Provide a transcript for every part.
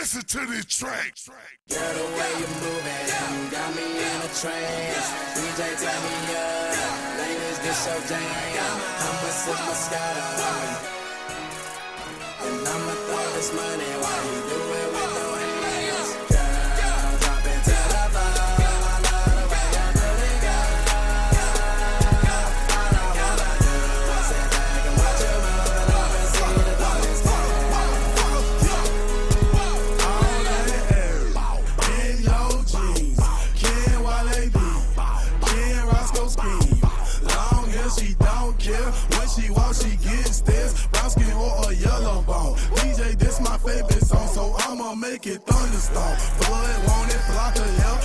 listen to this track. Girl, the way you moving, got me in a trance. DJ, turn me up. Ladies, this your jam. I'ma sip Moscato. And I'ma throw this money while you care. When she walks, she gets this. Brown skin or a yellow bone. DJ, this my favorite song, so I'ma make it thunderstorm. Blood want it, block a hell.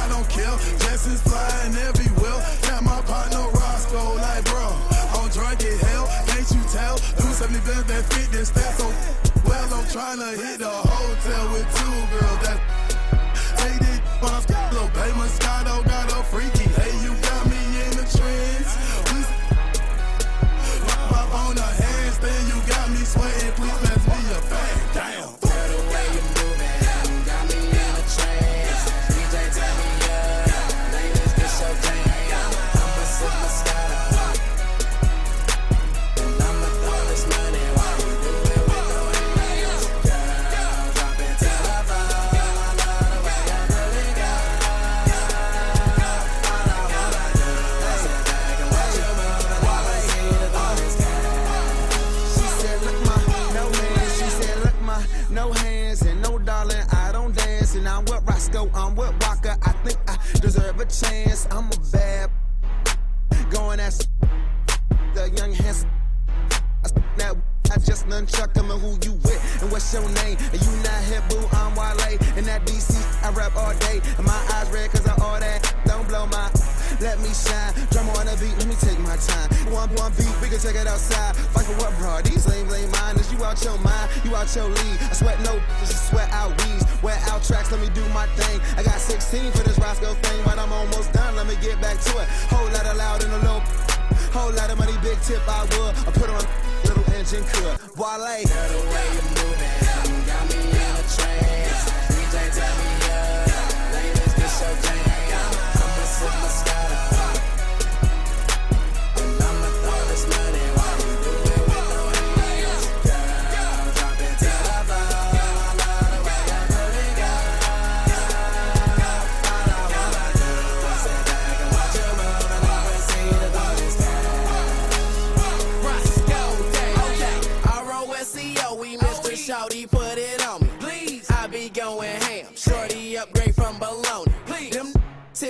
I don't care. Jetsons flying everywhere. Got my partner Roscoe like, bro. I'm drunk as hell. Can't you tell? Do 70 bands that fit this stat so well. I'm trying to hit the hotel with and no darling. I don't dance and I'm with Roscoe. I'm with Waka. I think I deserve a chance. I'm a bad going at the young handsome. I that I just nunchuck him and who you with and what's your name? And you not hip boo, I'm Wale. And that DC, I rap all day. And my eyes red cause let me shine. Drum on the beat, let me take my time. One one beat, we can take it outside. Fight for what, bro? These lame lame minders. You out your mind, you out your league. I sweat no, just sweat out weeds. Wear out tracks, let me do my thing. I got 16 for this Roscoe thing, but I'm almost done. Let me get back to it. Whole lot of loud and a little. Whole lot of money, big tip, I would. I put on little engine could. Wale.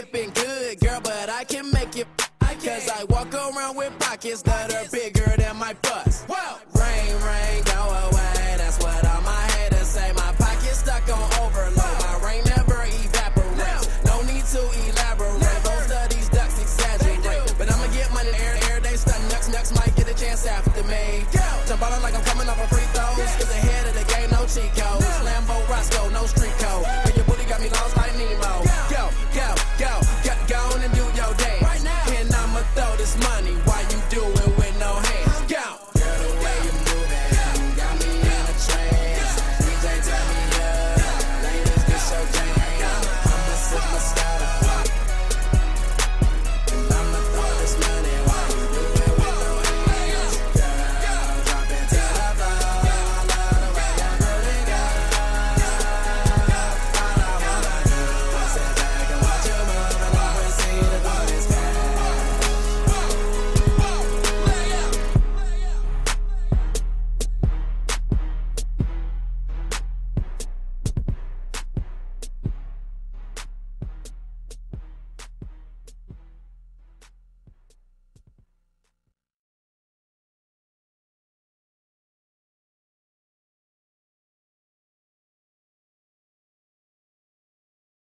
Tipping good, girl, but I can make it. Cause I walk around with pockets that